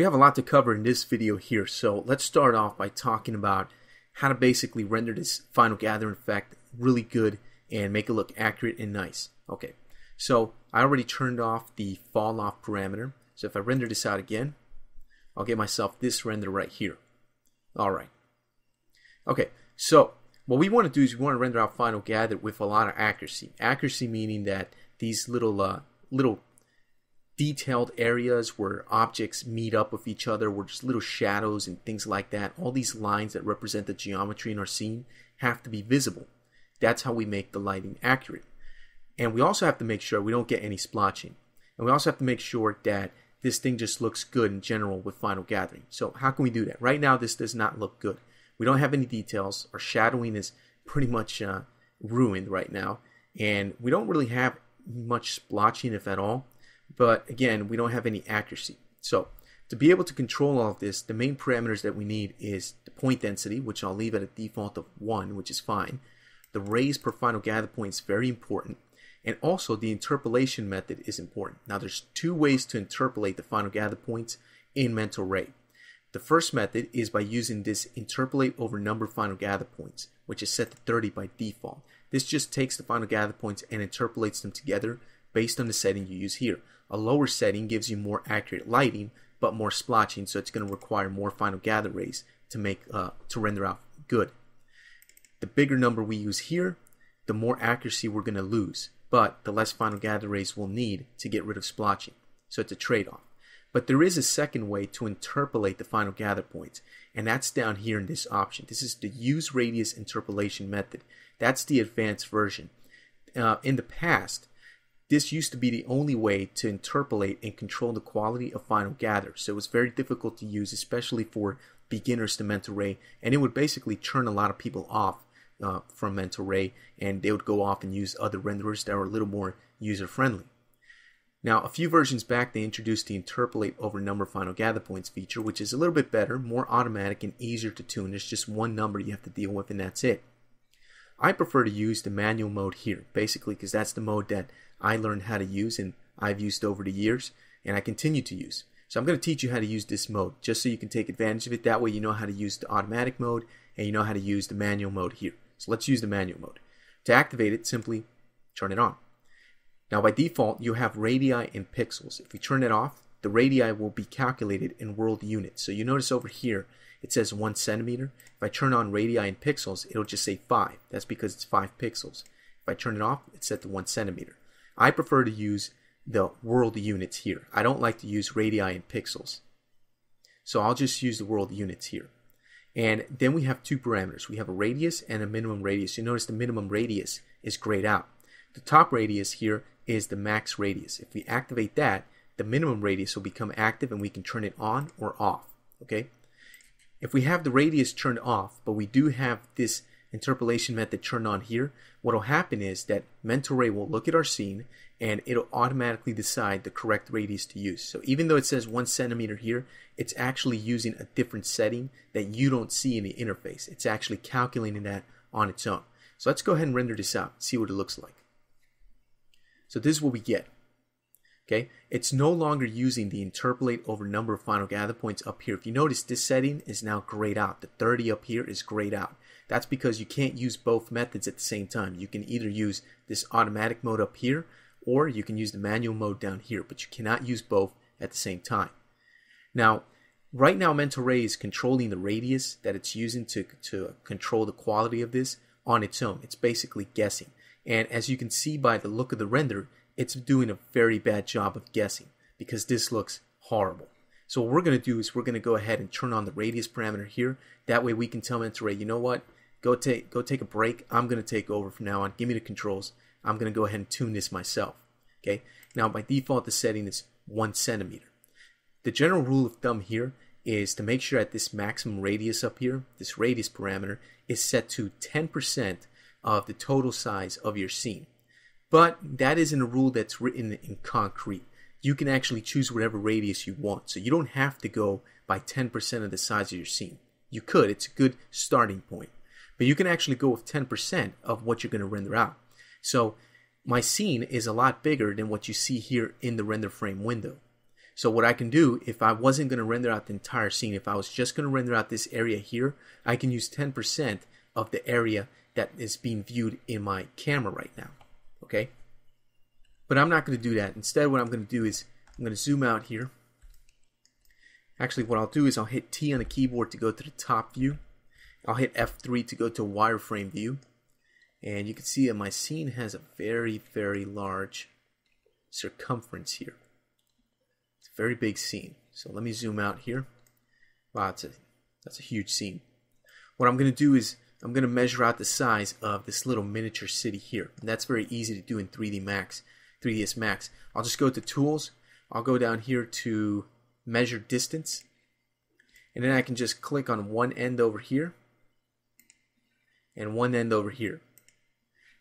We have a lot to cover in this video here, so let's start off by talking about how to basically render this final gathering effect really good and make it look accurate and nice. Okay, so I already turned off the fall off parameter, so if I render this out again, I'll get myself this render right here. Alright. Okay, so what we want to do is we want to render out final gather with a lot of accuracy. Accuracy meaning that these little uh, little detailed areas where objects meet up with each other, where just little shadows and things like that, all these lines that represent the geometry in our scene have to be visible. That's how we make the lighting accurate. And we also have to make sure we don't get any splotching. And we also have to make sure that this thing just looks good in general with Final Gathering. So how can we do that? Right now, this does not look good. We don't have any details. Our shadowing is pretty much uh, ruined right now. And we don't really have much splotching, if at all. But again, we don't have any accuracy. So to be able to control all of this, the main parameters that we need is the point density, which I'll leave at a default of 1, which is fine. The rays per final gather point is very important. And also the interpolation method is important. Now there's two ways to interpolate the final gather points in Mental Ray. The first method is by using this interpolate over number final gather points, which is set to 30 by default. This just takes the final gather points and interpolates them together based on the setting you use here. A lower setting gives you more accurate lighting, but more splotching, so it's going to require more final gather rays to make uh, to render out good. The bigger number we use here, the more accuracy we're going to lose, but the less final gather rays we'll need to get rid of splotching. So it's a trade-off. But there is a second way to interpolate the final gather points, and that's down here in this option. This is the use radius interpolation method. That's the advanced version. Uh, in the past, this used to be the only way to interpolate and control the quality of final gather, so it was very difficult to use, especially for beginners to Mental Ray, and it would basically turn a lot of people off uh, from Mental Ray, and they would go off and use other renderers that were a little more user friendly. Now, a few versions back, they introduced the interpolate over number final gather points feature, which is a little bit better, more automatic, and easier to tune. There's just one number you have to deal with, and that's it. I prefer to use the manual mode here, basically because that's the mode that I learned how to use and I've used over the years and I continue to use. So I'm going to teach you how to use this mode just so you can take advantage of it. That way you know how to use the automatic mode and you know how to use the manual mode here. So let's use the manual mode. To activate it, simply turn it on. Now by default, you have radii in pixels. If we turn it off, the radii will be calculated in world units. So you notice over here, it says one centimeter. If I turn on radii in pixels, it'll just say five. That's because it's five pixels. If I turn it off, it's set to one centimeter. I prefer to use the world units here. I don't like to use radii in pixels. So I'll just use the world units here. And then we have two parameters. We have a radius and a minimum radius. You notice the minimum radius is grayed out. The top radius here is the max radius. If we activate that, the minimum radius will become active and we can turn it on or off. Okay. If we have the radius turned off, but we do have this interpolation method turned on here, what will happen is that Mental Ray will look at our scene and it'll automatically decide the correct radius to use. So even though it says one centimeter here, it's actually using a different setting that you don't see in the interface. It's actually calculating that on its own. So let's go ahead and render this out, see what it looks like. So this is what we get. Okay, it's no longer using the interpolate over number of final gather points up here. If you notice, this setting is now grayed out. The 30 up here is grayed out. That's because you can't use both methods at the same time. You can either use this automatic mode up here or you can use the manual mode down here, but you cannot use both at the same time. Now, right now Mental Ray is controlling the radius that it's using to, to control the quality of this on its own. It's basically guessing. And as you can see by the look of the render, it's doing a very bad job of guessing because this looks horrible. So what we're going to do is we're going to go ahead and turn on the radius parameter here. That way we can tell Mental Ray, you know what? Go take go take a break. I'm going to take over from now on. Give me the controls. I'm going to go ahead and tune this myself. Okay. Now by default the setting is one centimeter. The general rule of thumb here is to make sure that this maximum radius up here, this radius parameter, is set to 10% of the total size of your scene. But that isn't a rule that's written in concrete. You can actually choose whatever radius you want. So you don't have to go by 10% of the size of your scene. You could, it's a good starting point but you can actually go with 10% of what you're going to render out. So my scene is a lot bigger than what you see here in the render frame window. So what I can do, if I wasn't going to render out the entire scene, if I was just going to render out this area here, I can use 10% of the area that is being viewed in my camera right now. Okay? But I'm not going to do that. Instead, what I'm going to do is I'm going to zoom out here. Actually, what I'll do is I'll hit T on the keyboard to go to the top view. I'll hit F3 to go to wireframe view. And you can see that my scene has a very, very large circumference here. It's a very big scene. So let me zoom out here. Wow, that's a, that's a huge scene. What I'm going to do is I'm going to measure out the size of this little miniature city here. And that's very easy to do in 3D Max, 3ds Max. I'll just go to Tools. I'll go down here to Measure Distance. And then I can just click on one end over here and one end over here.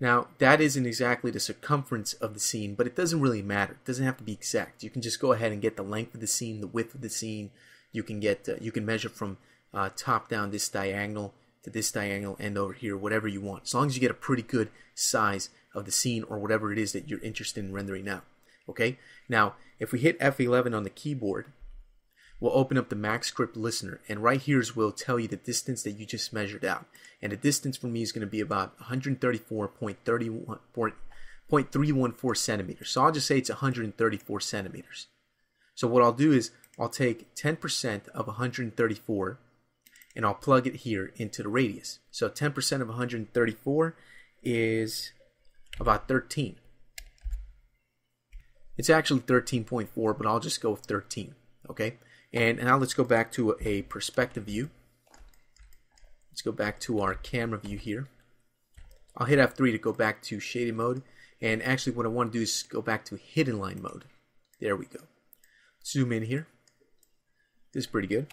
Now, that isn't exactly the circumference of the scene, but it doesn't really matter. It doesn't have to be exact. You can just go ahead and get the length of the scene, the width of the scene. You can get, uh, you can measure from uh, top down this diagonal to this diagonal end over here, whatever you want. As long as you get a pretty good size of the scene or whatever it is that you're interested in rendering out. Okay. Now, if we hit F11 on the keyboard, we'll open up the MaxScript listener and right here is will tell you the distance that you just measured out and the distance for me is going to be about 134.314 centimeters so I'll just say it's 134 centimeters so what I'll do is I'll take 10% of 134 and I'll plug it here into the radius so 10% of 134 is about 13 it's actually 13.4 but I'll just go with 13 okay and now let's go back to a perspective view. Let's go back to our camera view here. I'll hit F3 to go back to shaded mode. And actually what I want to do is go back to hidden line mode. There we go. Zoom in here. This is pretty good.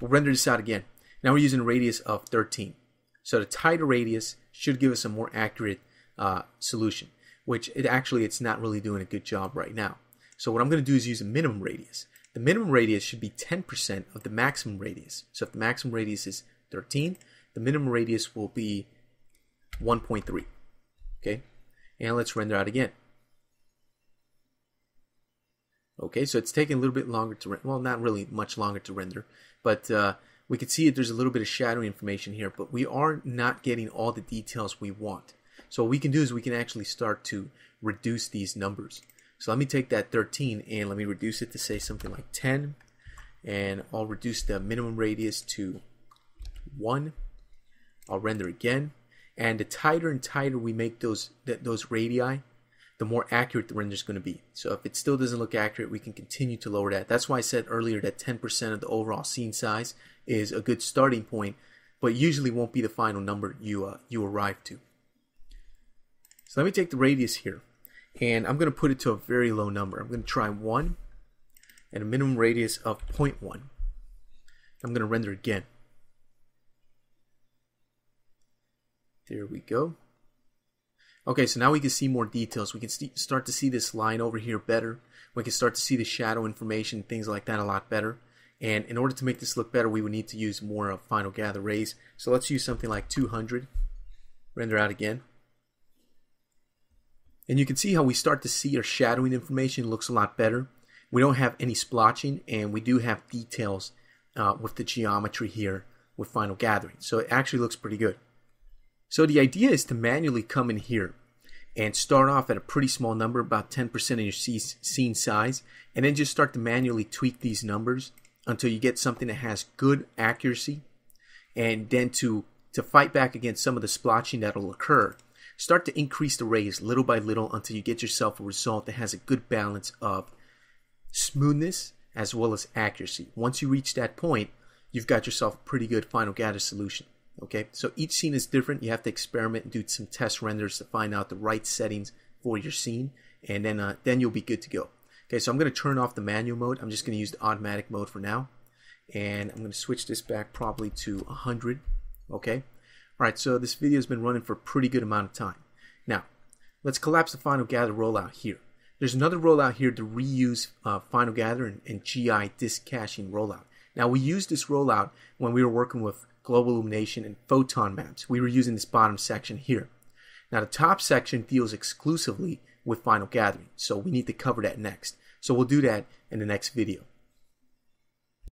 We'll render this out again. Now we're using a radius of 13. So the tighter radius should give us a more accurate uh, solution, which it actually it's not really doing a good job right now. So what I'm going to do is use a minimum radius. The minimum radius should be 10% of the maximum radius. So if the maximum radius is 13, the minimum radius will be 1.3. Okay, and let's render out again. Okay, so it's taking a little bit longer to render. Well, not really much longer to render, but uh, we can see that there's a little bit of shadow information here, but we are not getting all the details we want. So what we can do is we can actually start to reduce these numbers. So let me take that 13 and let me reduce it to say something like 10 and I'll reduce the minimum radius to 1. I'll render again and the tighter and tighter we make those those radii the more accurate the render is going to be. So if it still doesn't look accurate, we can continue to lower that. That's why I said earlier that 10% of the overall scene size is a good starting point, but usually won't be the final number you uh, you arrive to. So let me take the radius here and I'm going to put it to a very low number. I'm going to try 1 and a minimum radius of 0.1. I'm going to render again. There we go. Okay, so now we can see more details. We can start to see this line over here better. We can start to see the shadow information, things like that a lot better. And in order to make this look better, we would need to use more of Final Gather rays. So let's use something like 200. Render out again. And you can see how we start to see our shadowing information looks a lot better. We don't have any splotching and we do have details uh, with the geometry here with Final Gathering. So it actually looks pretty good. So the idea is to manually come in here and start off at a pretty small number, about 10% of your scene size, and then just start to manually tweak these numbers until you get something that has good accuracy, and then to, to fight back against some of the splotching that'll occur Start to increase the rays little by little until you get yourself a result that has a good balance of smoothness as well as accuracy. Once you reach that point, you've got yourself a pretty good final gather solution. Okay, so each scene is different. You have to experiment and do some test renders to find out the right settings for your scene, and then uh, then you'll be good to go. Okay, so I'm going to turn off the manual mode. I'm just going to use the automatic mode for now, and I'm going to switch this back probably to 100. Okay, Alright, so this video has been running for a pretty good amount of time. Now, let's collapse the Final Gather rollout here. There's another rollout here to reuse uh, Final Gather and, and GI disk caching rollout. Now, we used this rollout when we were working with global illumination and photon maps. We were using this bottom section here. Now, the top section deals exclusively with Final Gathering, so we need to cover that next. So we'll do that in the next video.